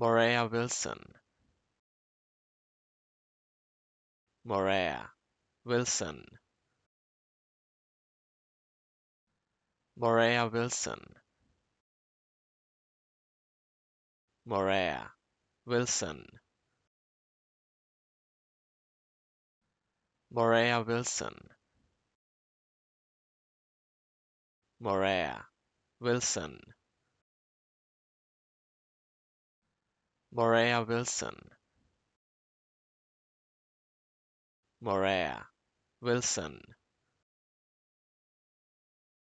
Morea Wilson. Morea Wilson. Morea Wilson. Morea Wilson. Morea Wilson. Morea Wilson Morea Wilson. Morea Wilson